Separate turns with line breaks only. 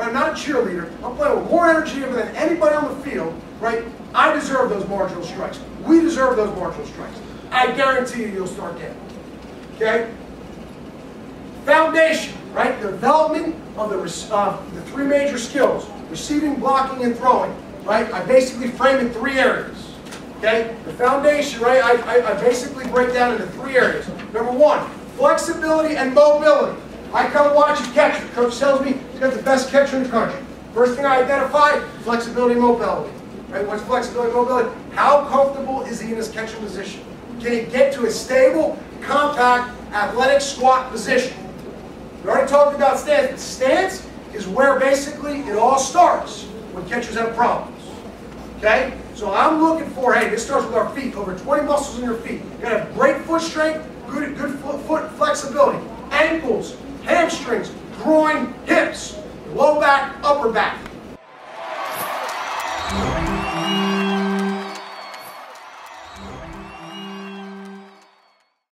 I'm not a cheerleader. I'm playing with more energy than anybody on the field, right? I deserve those marginal strikes. We deserve those marginal strikes. I guarantee you, you'll start getting. Okay? Foundation, right? The development of the, uh, the three major skills receiving, blocking, and throwing, right? I basically frame in three areas. Okay? The foundation, right? I, I, I basically break down into three areas. Number one, flexibility and mobility. I come watch a catcher. Coach tells me he's got the best catcher in the country. First thing I identify, flexibility and mobility. Right? What's flexibility and mobility? How comfortable is he in his catching position? Can he get to a stable, compact, athletic squat position? We already talked about stance, stance is where basically it all starts when catchers have problems. Okay? So I'm looking for, hey, this starts with our feet, over 20 muscles in your feet. You gotta have great foot strength, good, good foot, foot flexibility, ankles, hamstrings, groin, hips, low back, upper back.